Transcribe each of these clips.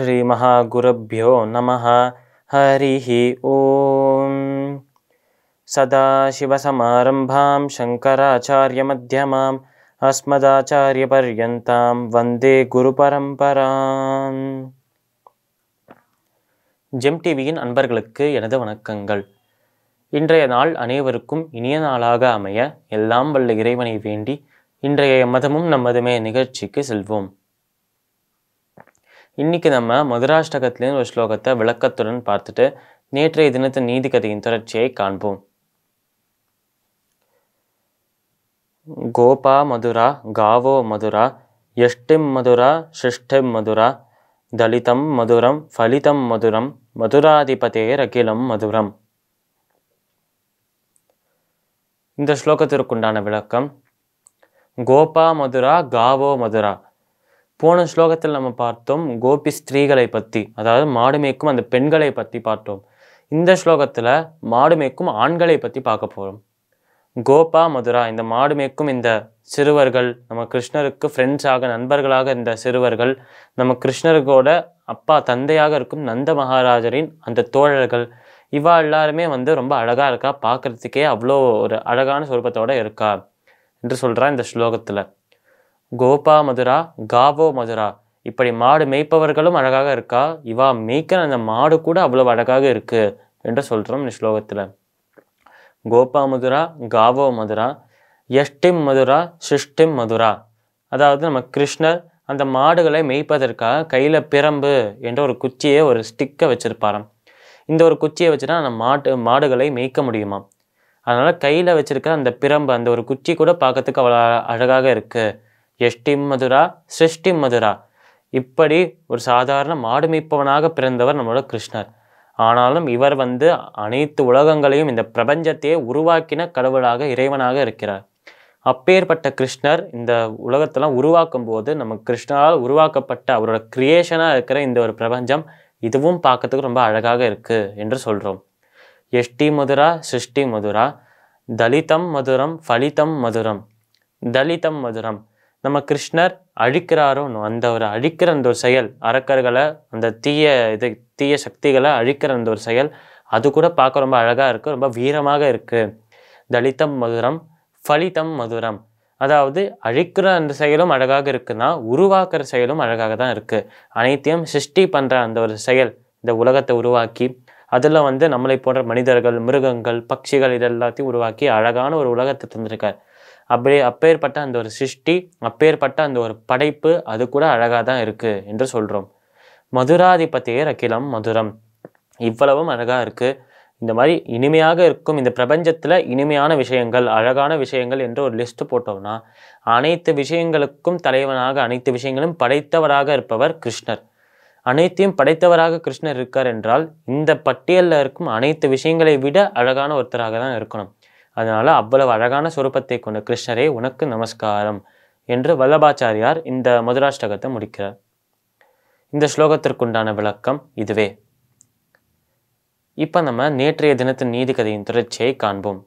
श्रीमहागुरुभ्यो नमः हरिः ॐ सदाशिवसमारम्भां शङ्कराचार्यमध्यमाम् अस्मदाचार्यपर्यन्तां वन्दे குருபரம்பராம் ஜெம் டிவியின் அன்பர்களுக்கு எனது வணக்கங்கள் இன்றைய நாள் அனைவருக்கும் இனிய நாளாக அமைய எல்லாம் வல்ல இறைவனை வேண்டி இன்றைய மதமும் நம்மதுமே நிகழ்ச்சிக்கு செல்வோம் இன்னைக்கு நம்ம மதுராஷ்டகத்திலேருந்து ஒரு ஸ்லோகத்தை விளக்கத்துடன் பார்த்துட்டு நேற்றைய தினத்தின் நீதி கதையின் தொடர்ச்சியை காண்போம். கோபா மதுரா காவோ மதுரா எஷ்டிம் மதுரா சிஷ்டிம் மதுரா தலிதம் மதுரம் ஃபலிதம் மதுரம் மதுராதிபதேர் அகிலம் மதுரம். இந்த ஸ்லோகத்திற்குண்டான விளக்கம் கோபா மதுரா காவோ மதுரா போன ஸ்லோகத்தில் நம்ம பார்த்தோம் கோபி ஸ்திரீகளை பற்றி அதாவது மாடு மேய்க்கும் அந்த பெண்களை பற்றி பார்த்தோம். இந்த ஸ்லோகத்தில் மாடு மேய்க்கும் ஆண்களை பற்றி பார்க்க போகிறோம் கோபா மதுரா இந்த மாடு மேய்க்கும் இந்த சிறுவர்கள் நம்ம கிருஷ்ணருக்கு ஃப்ரெண்ட்ஸாக நண்பர்களாக இந்த சிறுவர்கள் நம்ம கிருஷ்ணருக்கோட அப்பா தந்தையாக இருக்கும் நந்த மகாராஜரின் அந்த தோழர்கள் இவா எல்லாருமே வந்து ரொம்ப அழகாக இருக்கா பார்க்குறதுக்கே அவ்வளோ ஒரு அழகான சொரூபத்தோட இருக்கா என்று சொல்கிறா இந்த ஸ்லோகத்தில். கோபா மதுரா காவோ மதுரா. இப்படி மாடு மேய்ப்பவர்களும் அழகாக இருக்கா? இவா மேய்க்கிற அந்த மாடு கூட அவ்வளவு அழகாக இருக்கு என்று சொல்கிறோம் இந்த ஸ்லோகத்தில். கோபா மதுரா காவோ மதுரா எஷ்டிம் மதுரா சிஷ்டிம் மதுரா. அதாவது நம்ம கிருஷ்ணர் அந்த மாடுகளை மேய்ப்பதற்காக கையில் பிரம்பு என்ற ஒரு குச்சியை ஒரு ஸ்டிக்கை வச்சுருப்பாராம். இந்த ஒரு குச்சியை வச்சுனா அந்த மாட்டு மாடுகளை மேய்க்க முடியுமா? அதனால் கையில் வச்சுருக்க அந்த பிரம்பு அந்த ஒரு குச்சி கூட பார்க்கறதுக்கு அவ்வளோ அழகாக இருக்குது எஷ்டிம் மதுரா சிருஷ்டி மதுரா. இப்படி ஒரு சாதாரண மாடுமைப்பவனாக பிறந்தவர் நம்மளோட கிருஷ்ணர். ஆனாலும் இவர் வந்து அனைத்து உலகங்களையும் இந்த பிரபஞ்சத்தையே உருவாக்கின கடவுளாக இறைவனாக இருக்கிறார். அப்பேற்பட்ட கிருஷ்ணர் இந்த உலகத்தெல்லாம் உருவாக்கும் போது நம்ம கிருஷ்ணரால் உருவாக்கப்பட்ட அவரோட கிரியேஷனாக இருக்கிற இந்த ஒரு பிரபஞ்சம் இதுவும் பார்க்கறதுக்கு ரொம்ப அழகாக இருக்குது என்று சொல்கிறோம் எஷ்டி மதுரா சிருஷ்டி மதுரா தலிதம் மதுரம் ஃபலிதம் மதுரம். தலிதம் மதுரம். நம்ம கிருஷ்ணர் அழிக்கிறாரோ அந்த ஒரு அழிக்கிற அந்த ஒரு செயல் அரக்கர்களை அந்த தீய இது தீய சக்திகளை அழிக்கிற அந்த ஒரு செயல் அது கூட பார்க்க ரொம்ப அழகாக இருக்குது ரொம்ப வீரமாக இருக்குது தலிதம் மதுரம் ஃபலிதம் மதுரம். அதாவது அழிக்கிற அந்த செயலும் அழகாக இருக்குன்னா உருவாக்குற செயலும் அழகாக தான் இருக்குது அனைத்தையும் சிருஷ்டி பண்ணுற அந்த ஒரு செயல் இந்த உலகத்தை உருவாக்கி அதில் வந்து நம்மளை போன்ற மனிதர்கள் மிருகங்கள் பட்சிகள் இதெல்லாத்தையும் உருவாக்கி அழகான ஒரு உலகத்தை தந்திருக்கார். அப்படியே அப்பேற்பட்ட அந்த ஒரு சிருஷ்டி அப்பேற்பட்ட அந்த ஒரு படைப்பு அது கூட அழகாக தான் இருக்குது என்று சொல்கிறோம் மதுராதிபதியர் அகிலம் மதுரம். இவ்வளவும் அழகாக இருக்குது இந்த மாதிரி இனிமையாக இருக்கும் இந்த பிரபஞ்சத்தில் இனிமையான விஷயங்கள் அழகான விஷயங்கள் என்று ஒரு லிஸ்ட் போட்டோம்னா அனைத்து விஷயங்களுக்கும் தலைவனாக அனைத்து விஷயங்களும் படைத்தவராக இருப்பவர் கிருஷ்ணர். அனைத்தையும் படைத்தவராக கிருஷ்ணர் இருக்கார் என்றால் இந்த பட்டியலில் இருக்கும் அனைத்து விஷயங்களை விட அழகான ஒருத்தராக தான் இருக்கணும். அதனால அவ்வளவு அழகான சொரூபத்தை கொண்ட கிருஷ்ணரே உனக்கு நமஸ்காரம் என்று வல்லபாச்சாரியார் இந்த மதுராஷ்டகத்தை முடிக்கிறார். இந்த ஸ்லோகத்திற்குண்டான விளக்கம் இதுவே. இப்போ நம்ம நேற்றைய தினத்தின் நீதி கதையின் தொடர்ச்சியை காண்போம்.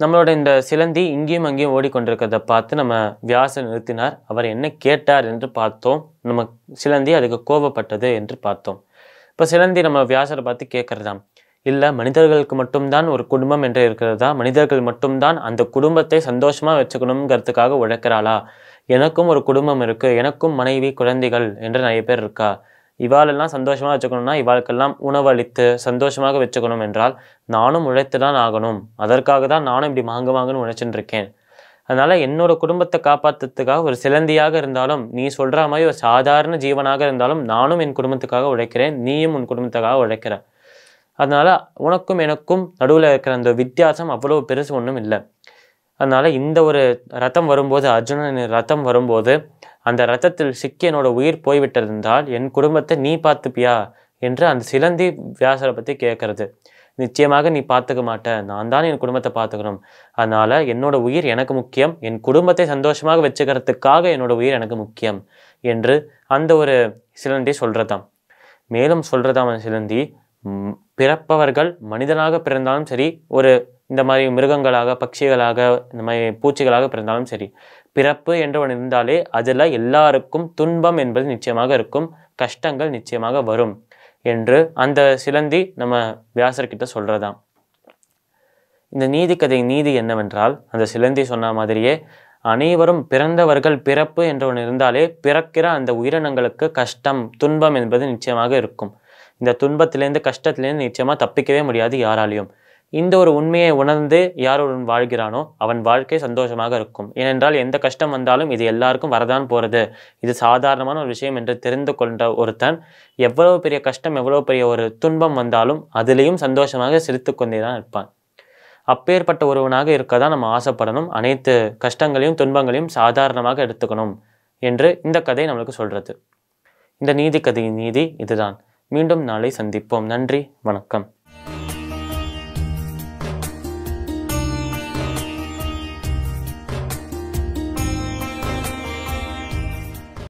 நம்மளோட இந்த சிலந்தி இங்கேயும் அங்கேயும் ஓடிக்கொண்டிருக்கிறத பார்த்து நம்ம வியாசர் நிறுத்தினார். அவர் என்ன கேட்டார் என்று பார்த்தோம். நம்ம சிலந்தி அதுக்கு கோபப்பட்டது என்று பார்த்தோம். இப்போ சிலந்தி நம்ம வியாசரை பார்த்து கேட்குறதாம் இல்லை மனிதர்களுக்கு மட்டும்தான் ஒரு குடும்பம் என்று இருக்கிறதா? மனிதர்கள் மட்டும்தான் அந்த குடும்பத்தை சந்தோஷமாக வச்சுக்கணுங்கிறதுக்காக உழைக்கிறாளா? எனக்கும் ஒரு குடும்பம் இருக்குது எனக்கும் மனைவி குழந்தைகள் என்று நிறைய பேர் இருக்கா? இவாளெல்லாம் சந்தோஷமாக வச்சுக்கணும்னா இவாளுக்கெல்லாம் உணவளித்து சந்தோஷமாக வச்சுக்கணும் என்றால் நானும் உழைத்து தான் ஆகணும். அதற்காக தான் நானும் இப்படி மாங்கு மாங்குன்னு உழைச்சுட்டு இருக்கேன். அதனால் என்னோட குடும்பத்தை காப்பாற்றுறதுக்காக ஒரு சிலந்தியாக இருந்தாலும் நீ சொல்கிற மாதிரி ஒரு சாதாரண ஜீவனாக இருந்தாலும் நானும் என் குடும்பத்துக்காக உழைக்கிறேன் நீயும் உன் குடும்பத்துக்காக உழைக்கிற. அதனால் உனக்கும் எனக்கும் நடுவில் இருக்கிற அந்த வித்தியாசம் அவ்வளோ பெருசு ஒன்றும் இல்லை. அதனால் இந்த ஒரு ரத்தம் வரும்போது அர்ஜுனன் ரத்தம் வரும்போது அந்த ரத்தத்தில் சிக்கி என்னோட உயிர் போய்விட்டிருந்தால் என் குடும்பத்தை நீ பார்த்துப்பியா? என்று அந்த சிலந்தி வியாசரை பற்றி கேட்கறது நிச்சயமாக நீ பார்த்துக்க மாட்ட. நான் தான் என் குடும்பத்தை பார்த்துக்கணும். அதனால் என்னோட உயிர் எனக்கு முக்கியம். என் குடும்பத்தை சந்தோஷமாக வச்சுக்கிறதுக்காக என்னோட உயிர் எனக்கு முக்கியம். என்று அந்த ஒரு சிலந்தி சொல்கிறதாம் மேலும் சொல்கிறதாம் அந்த சிலந்தி பிறப்பவர்கள் மனிதனாக பிறந்தாலும் சரி ஒரு இந்த மாதிரி மிருகங்களாக பட்சிகளாக இந்த மாதிரி பூச்சிகளாக பிறந்தாலும் சரி பிறப்பு என்று ஒன்று இருந்தாலே அதில் எல்லாருக்கும் துன்பம் என்பது நிச்சயமாக இருக்கும் கஷ்டங்கள் நிச்சயமாக வரும் என்று அந்த சிலந்தி நம்ம வியாசர்கிட்ட சொல்கிறதாம் இந்த நீதி கதை நீதி என்னவென்றால் அந்த சிலந்தி சொன்ன மாதிரியே அனைவரும் பிறந்தவர்கள் பிறப்பு என்று ஒன்று இருந்தாலே பிறக்கிற அந்த உயிரினங்களுக்கு கஷ்டம் துன்பம் என்பது நிச்சயமாக இருக்கும். இந்த துன்பத்திலேருந்து கஷ்டத்திலேருந்து நிச்சயமாக தப்பிக்கவே முடியாது யாராலையும். இந்த ஒரு உண்மையை உணர்ந்து யாருடன் வாழ்கிறானோ அவன் வாழ்க்கை சந்தோஷமாக இருக்கும். ஏனென்றால் எந்த கஷ்டம் வந்தாலும் இது எல்லாருக்கும் வரதான் போகிறது இது சாதாரணமான ஒரு விஷயம் என்று தெரிந்து கொண்ட ஒருத்தன் எவ்வளவு பெரிய கஷ்டம் எவ்வளவு பெரிய ஒரு துன்பம் வந்தாலும் அதிலேயும் சந்தோஷமாக சிரித்து கொண்டே தான் இருப்பான். அப்பேற்பட்ட ஒருவனாக இருக்க தான் நம்ம ஆசைப்படணும். அனைத்து கஷ்டங்களையும் துன்பங்களையும் சாதாரணமாக எடுத்துக்கணும் என்று இந்த கதை நம்மளுக்கு சொல்கிறது இந்த நீதி கதையின் நீதி இதுதான். மீண்டும் நாளை சந்திப்போம். நன்றி வணக்கம்.